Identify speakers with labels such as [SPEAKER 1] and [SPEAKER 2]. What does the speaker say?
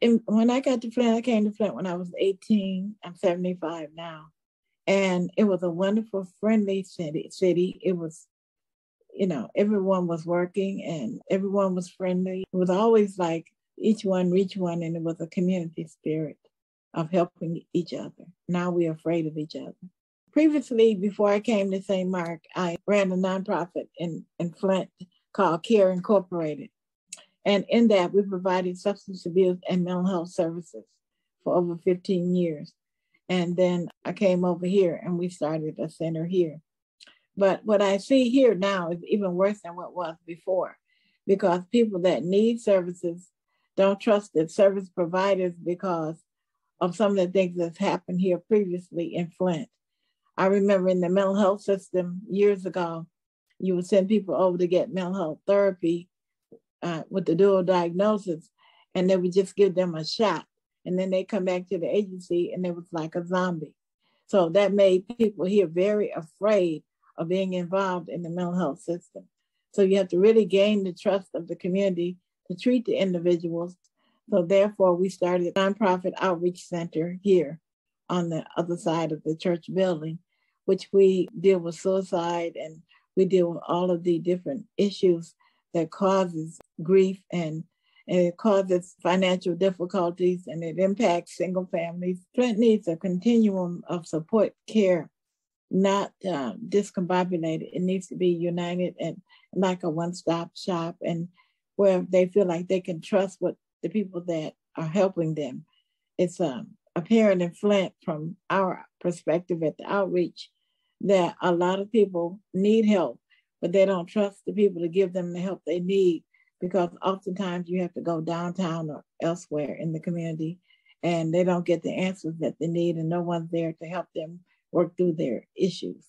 [SPEAKER 1] it, when I got to Flint, I came to Flint when I was 18. I'm 75 now. And it was a wonderful, friendly city. city. It was, you know, everyone was working and everyone was friendly. It was always like each one reach one, and it was a community spirit of helping each other. Now we're afraid of each other. Previously, before I came to St. Mark, I ran a nonprofit in, in Flint called Care Incorporated. And in that, we provided substance abuse and mental health services for over 15 years. And then I came over here and we started a center here. But what I see here now is even worse than what was before because people that need services don't trust the service providers because of some of the things that's happened here previously in Flint. I remember in the mental health system years ago, you would send people over to get mental health therapy uh, with the dual diagnosis, and they would just give them a shot. And then they come back to the agency and it was like a zombie. So that made people here very afraid of being involved in the mental health system. So you have to really gain the trust of the community to treat the individuals. So therefore, we started a nonprofit outreach center here on the other side of the church building, which we deal with suicide and we deal with all of the different issues that causes grief and and it causes financial difficulties and it impacts single families. Flint needs a continuum of support care, not uh, discombobulated. It needs to be united and like a one-stop shop and where they feel like they can trust what the people that are helping them. It's um, apparent in Flint from our perspective at the outreach that a lot of people need help but they don't trust the people to give them the help they need because oftentimes you have to go downtown or elsewhere in the community and they don't get the answers that they need and no one's there to help them work through their issues.